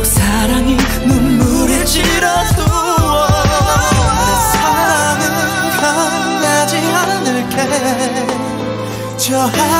비록 사랑이 눈물에 질어도 내 사랑은 변하지 않을게 저 하.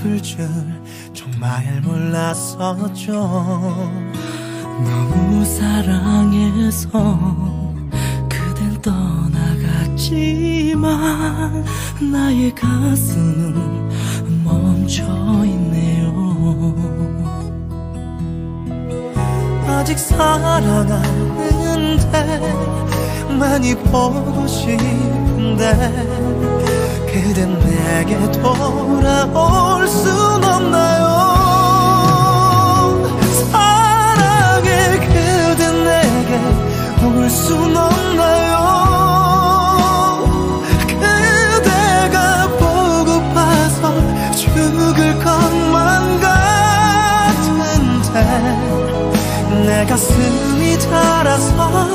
아플 줄 정말 몰랐었죠. 너무 사랑해서 그댄 떠나갔지만 나의 가슴은 멈춰있네요. 아직 사랑하는데 많이 보고 싶은데 그댄 내게 돌아올 순 없나요? 사랑해 그댄 내게 올 순 없나요? 그대가 보고파서 죽을 것만 같은데 내 가슴이 자라서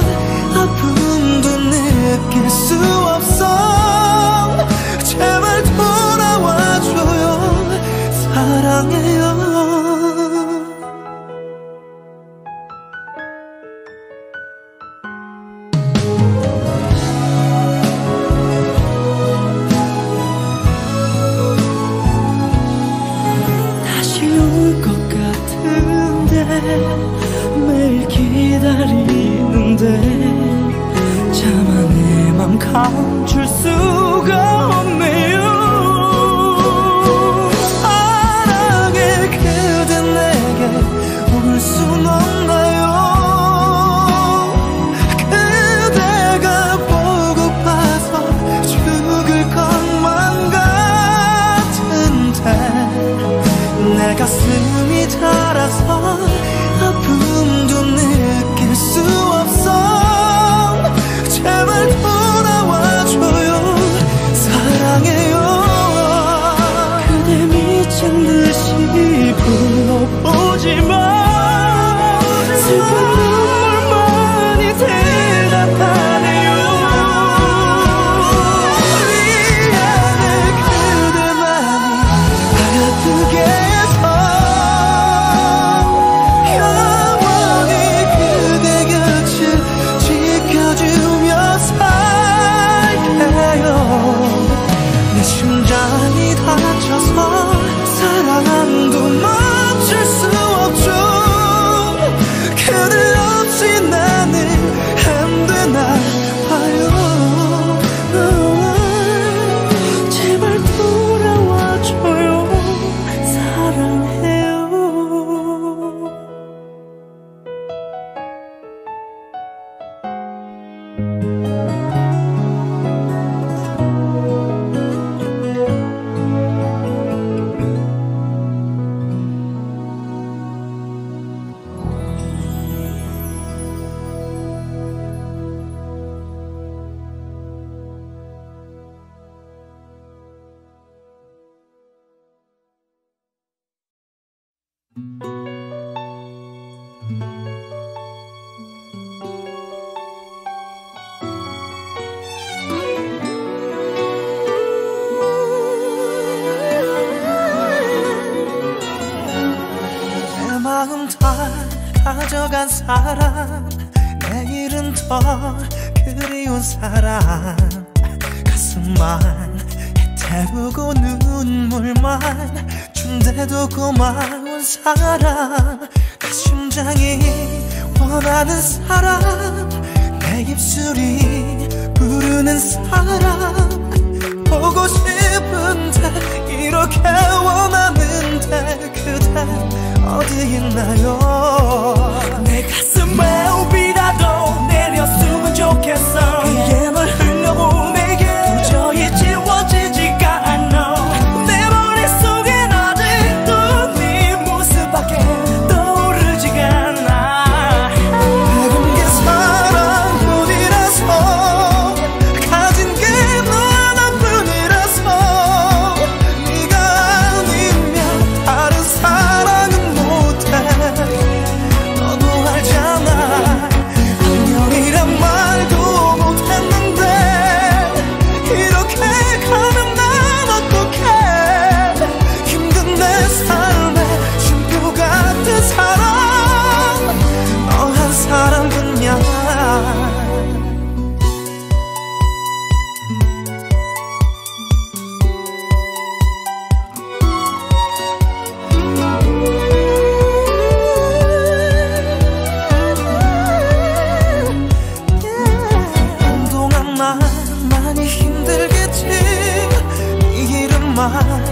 너만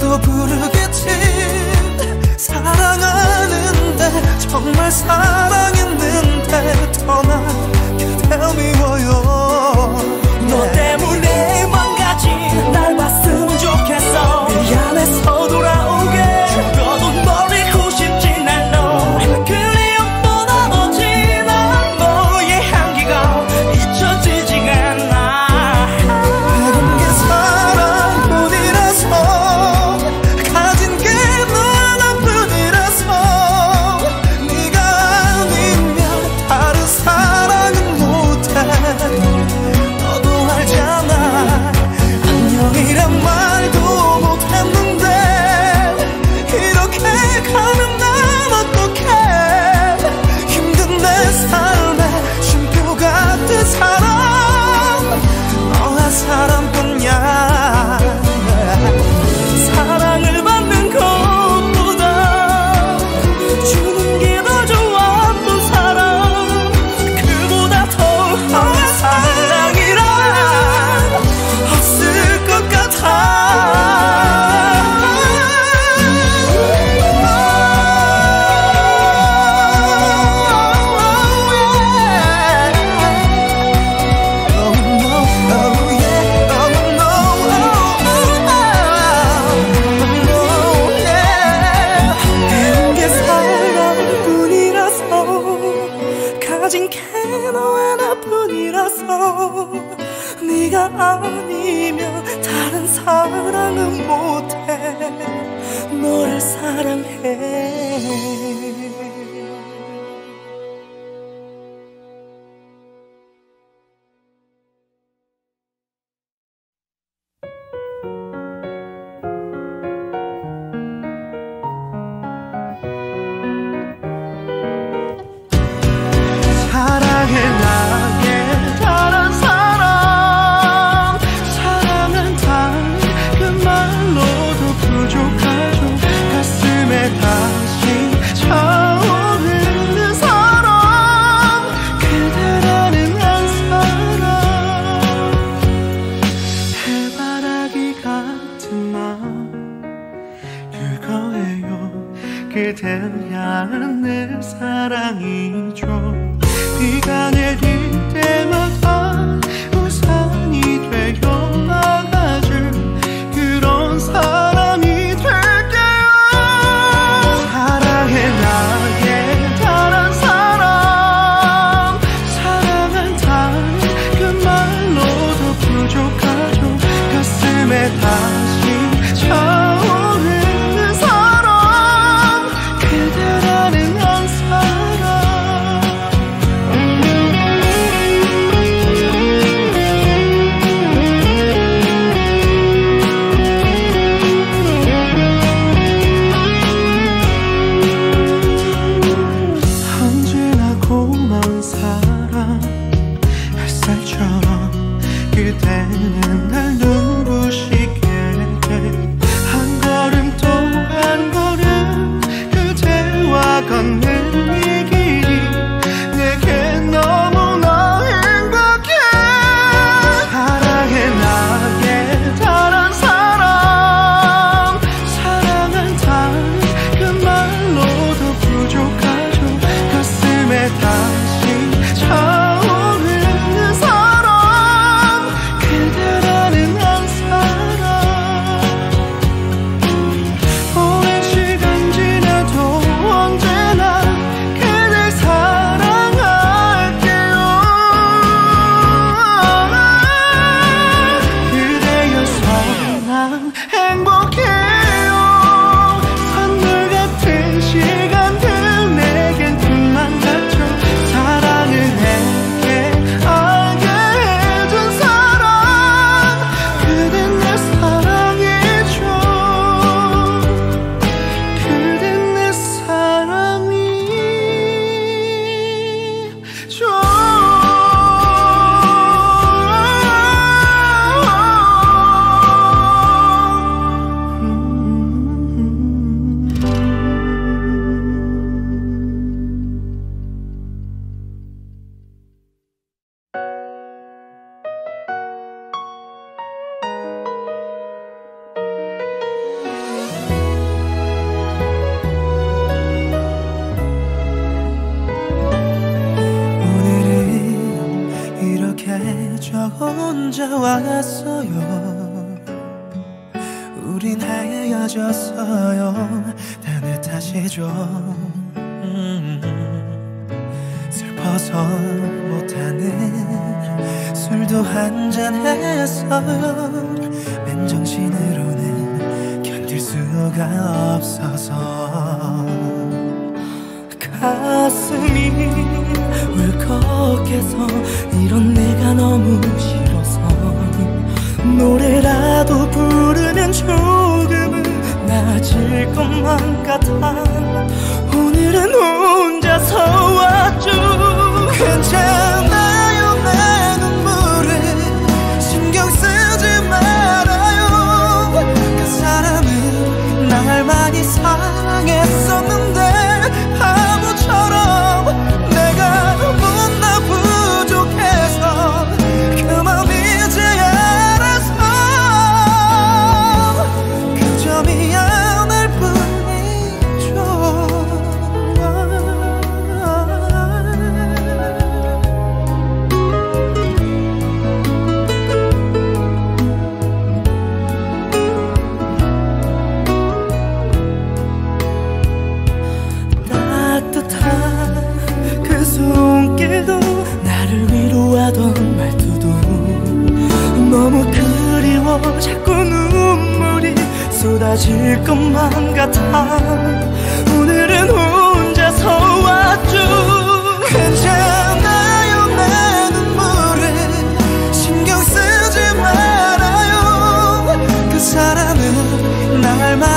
또 부르겠지. 사랑하는데 정말 사랑했는데 떠나 그대 미워요. 너 때문에 망가진 날 봤으면 좋겠어. 미안해서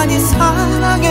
날 많이 사랑했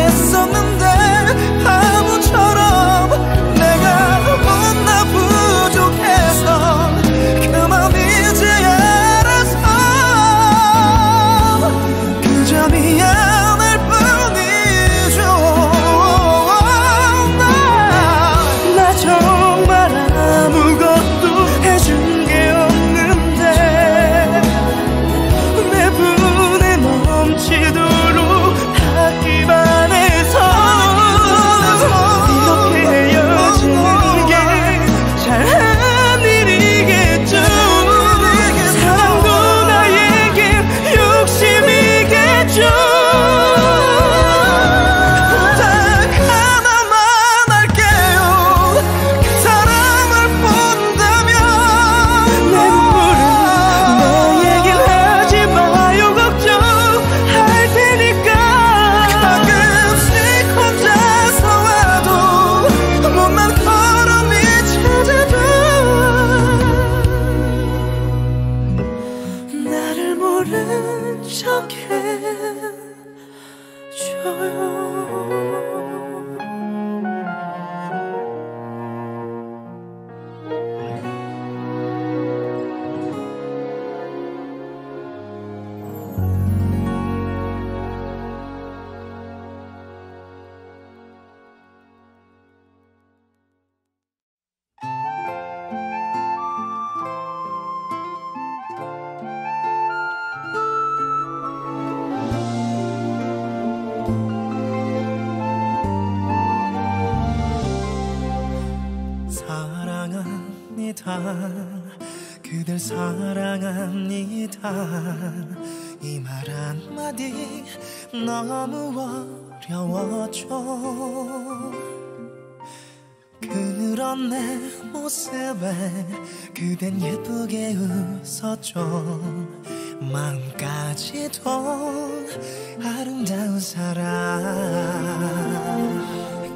사랑.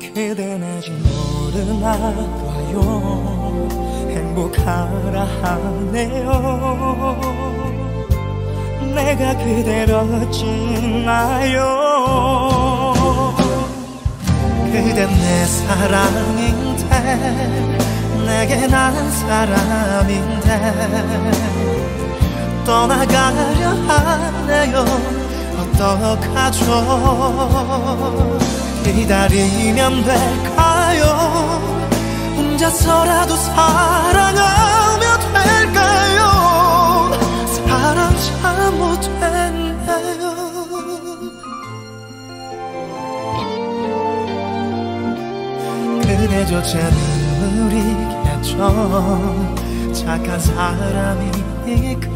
그댄 아직 모르나 봐요. 행복하라 하네요. 내가 그대로 어찌나요. 그댄 내 사랑인데 내게 난 사람인데 떠나가려 하네요 어떡하죠 기다리면 될까요? 혼자서라도 사랑하면 될까요? 사랑 잘못했네요? 그대조차 눈물이겠죠 착한 사람이니까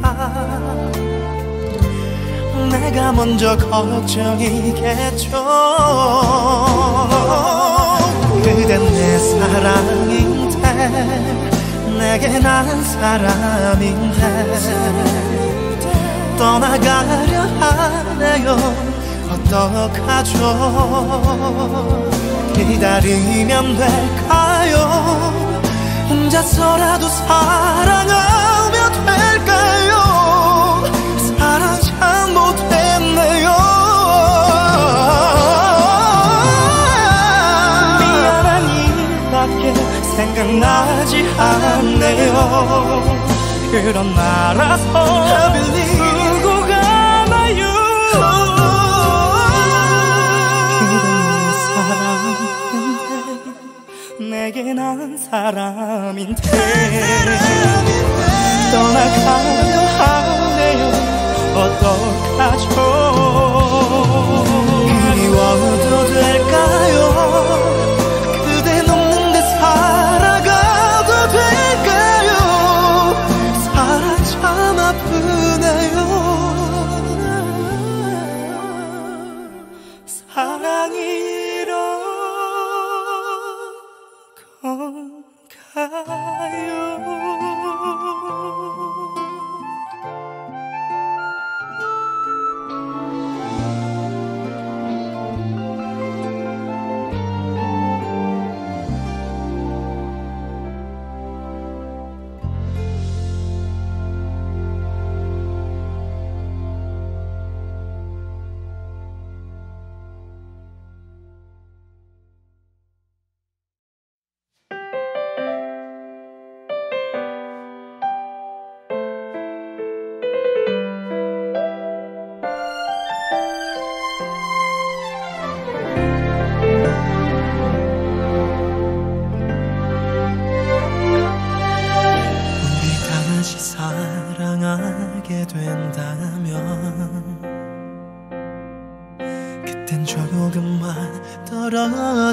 내가 먼저 걱정이겠죠. 그댄 내 사랑인데 내게 난 사람인데. 떠나가려 하네요. 어떡하죠? 기다리면 될까요? 혼자서라도 사랑하 못했네요. 미안한 일밖에 생각나지 않네요. 그런 나라서 두고 가나요? 그댄 내 사랑인데 난 사람인데. 떠나가려 하네요 어떡하죠? 그리워도 될까요? 그대 없는데 살아가도 될까요? 사랑 참 아프네요. 사랑이란 건가요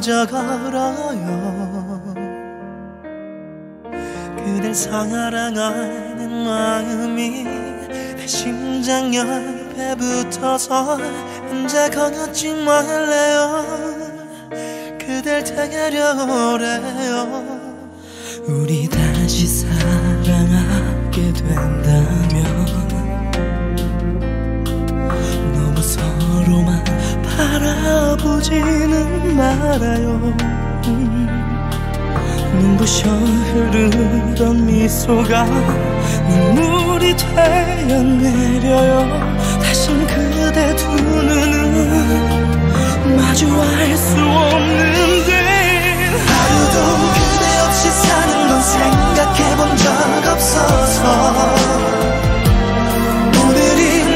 걸어요. 그댈 사랑하는 마음이 내 심장 옆에 붙어서 혼자 걷지 말래요. 그댈 데려오래요. 우리 다시 사랑하게 된다면 너무 서로만 바라보지는 말아요. 음, 눈부셔 흐르던 미소가 눈물이 되어 내려요. 다신 그대 두 눈은 마주할 수 없는데 하루도 그대 없이 사는 건 생각해 본 적 없어서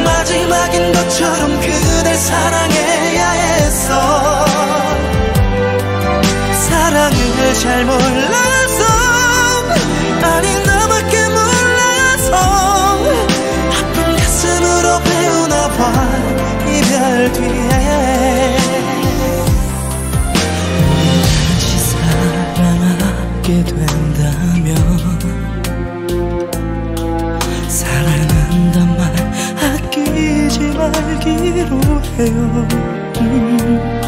마지막인 것처럼 그댈 사랑해야 했어 잘 몰라서 아니 나밖에 몰라서. 아픈 가슴으로 배우나 봐 이별 뒤에. 다시 사랑하게 된다면 사랑한단 말 아끼지 말기로 해요. 음,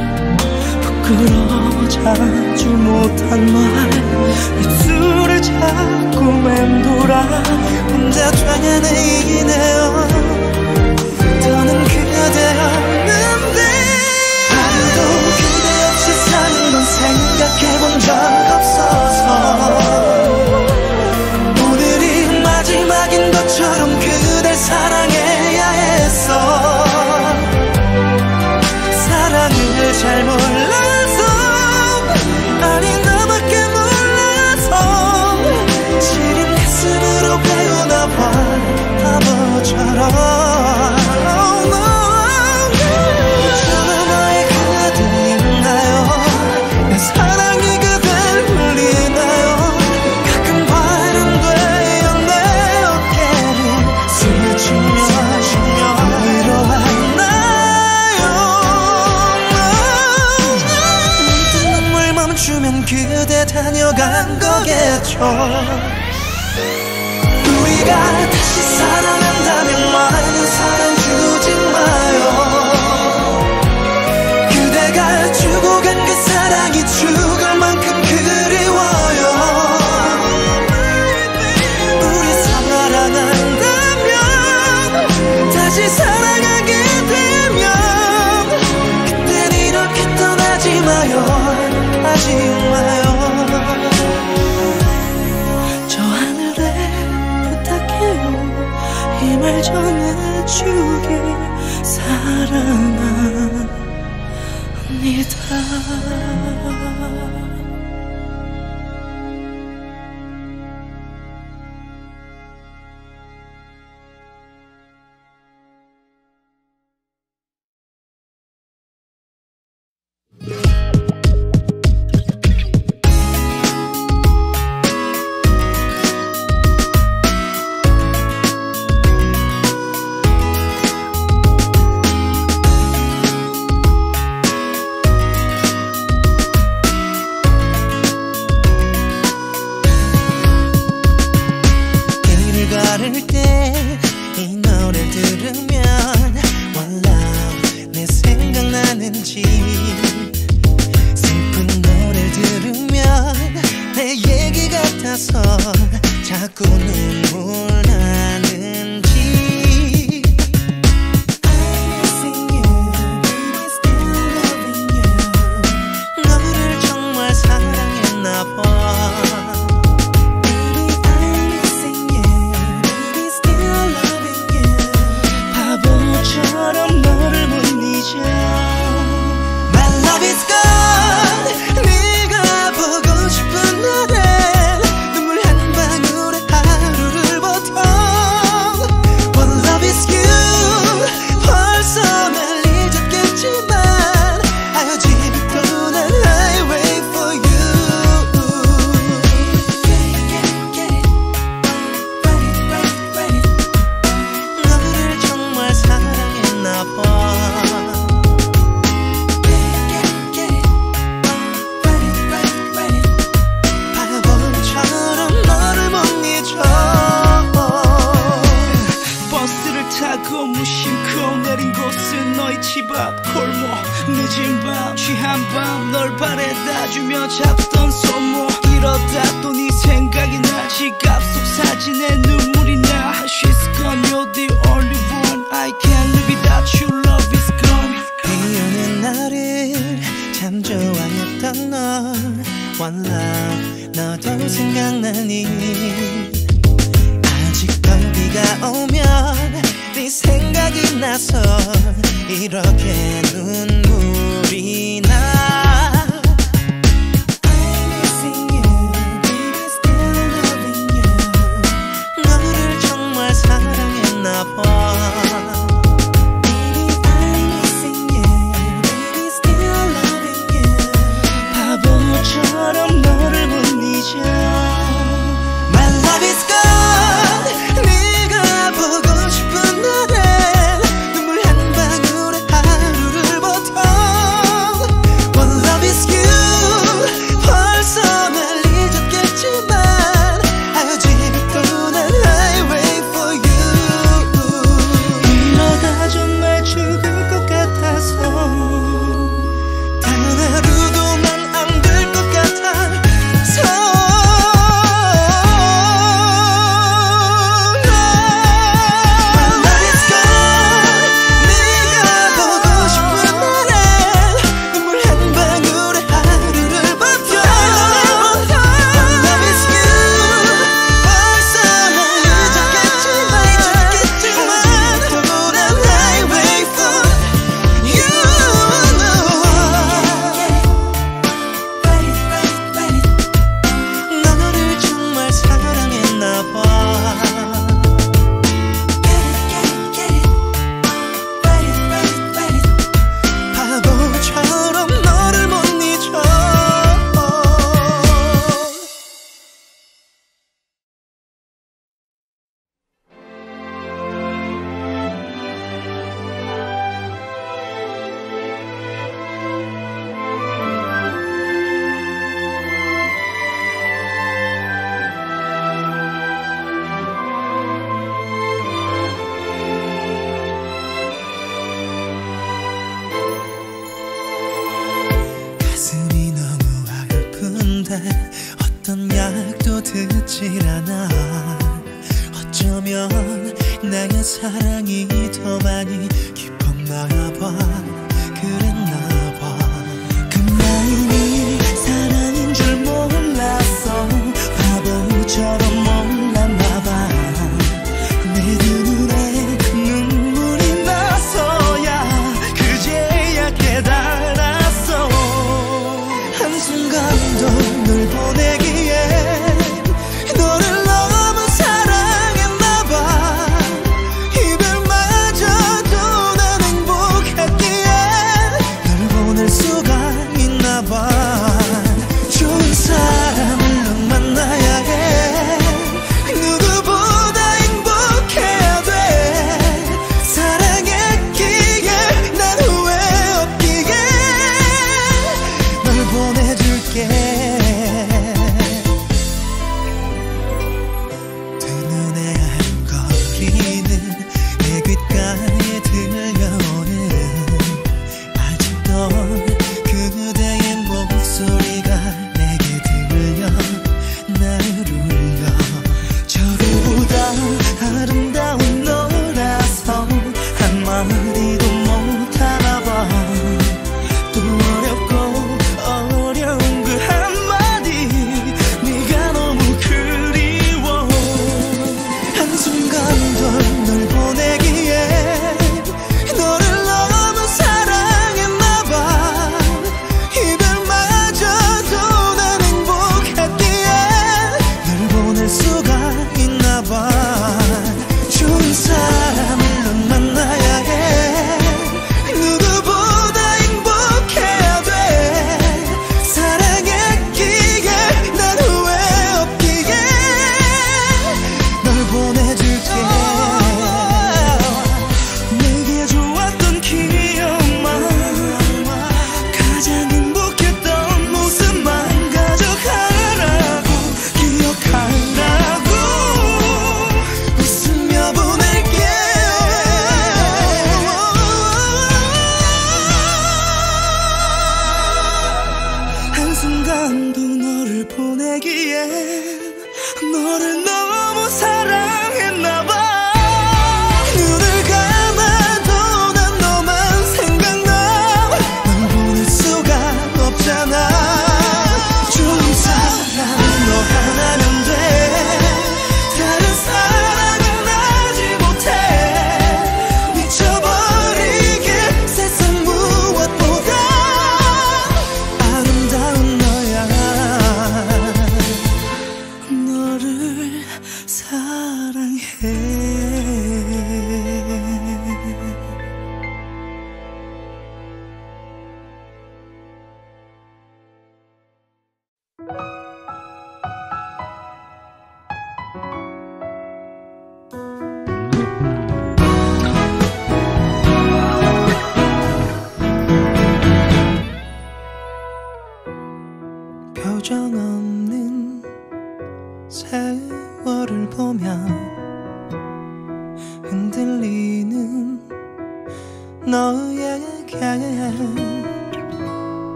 부끄러워 자주 못한 말. 입술을 자꾸 맴돌아. 혼자 당하는 이내요 더는 그대 啊 주께 사랑합니다.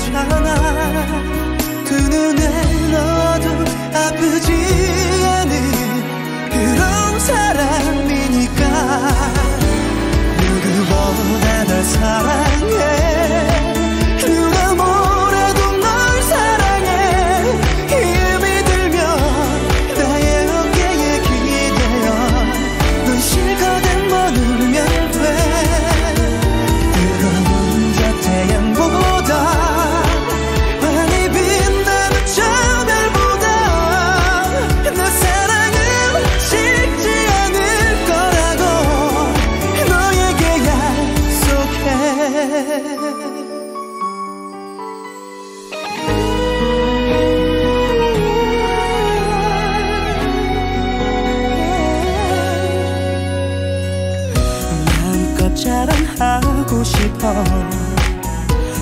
괜찮아. 두 눈에 너도 아프지 않은 그런 사람이니까. 누구보다 널 사랑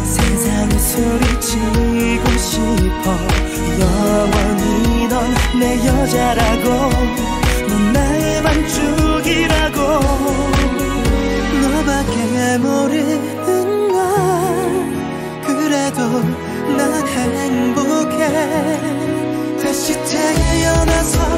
세상을 소리치고 싶어. 영원히 넌 내 여자라고. 넌 나의 반쪽이라고. 너밖에 모르는 걸. 그래도 난 행복해. 다시 태어나서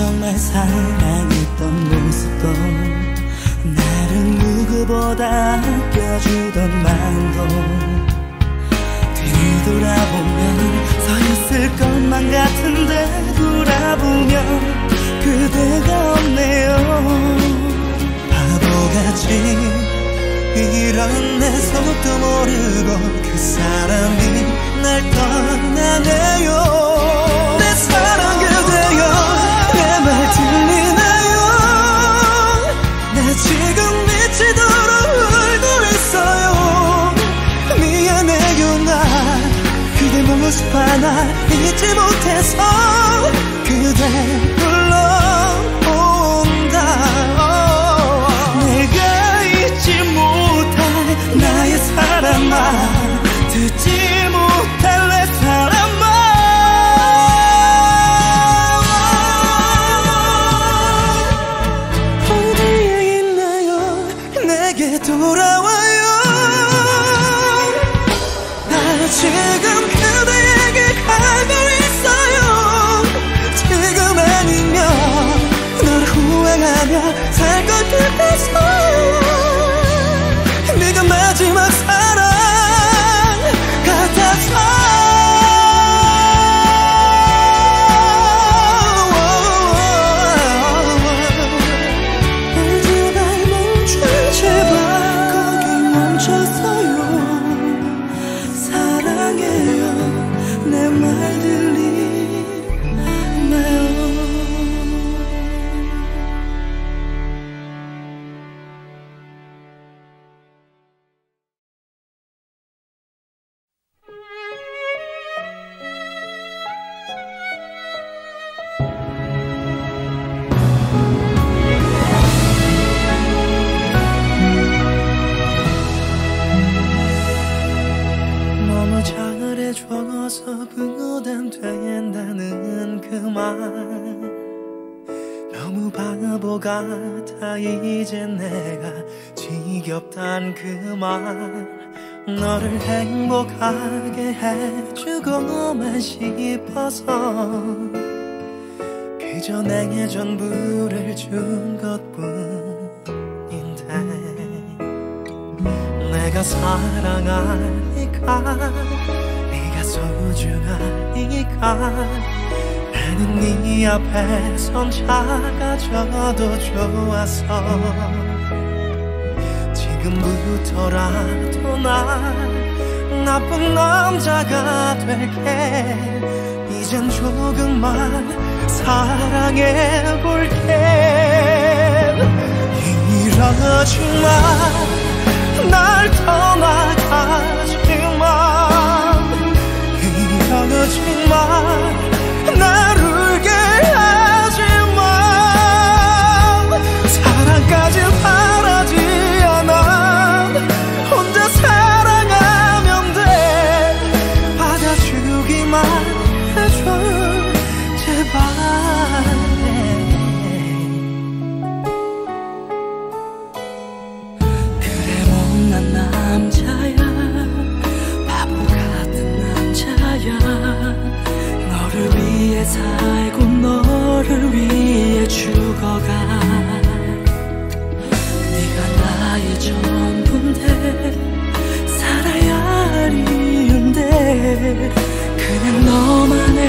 정말 사랑했던 모습도 나를 누구보다 아껴주던 마음도 뒤돌아보면 서 있을 것만 같은데 돌아보면 그대가 없네요. 바보같이 이런 내 속도 모르고 그 사람이 날 떠나네요 모습 하나 잊지 못해서 그대 잘해줘서 부담된다는 그 말. 너무 바보 같아 이제 내가 지겹단 그 말. 너를 행복하게 해주고만 싶어서 그저 내게 전부를 준 것뿐인데 내가 사랑하니까 소중하니까? 나는 네 앞에 선 작아져도 좋아서. 지금부터라도 난 나쁜 남자가 될게. 이젠 조금만 사랑해볼게. 이러지 마. 날 떠나가 이러지마 날 울게 하지마. 사랑까지 그냥 너만의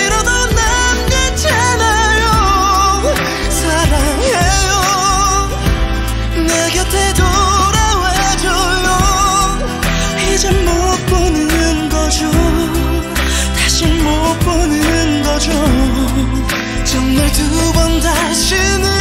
보여줘. 정말 두 번 다시는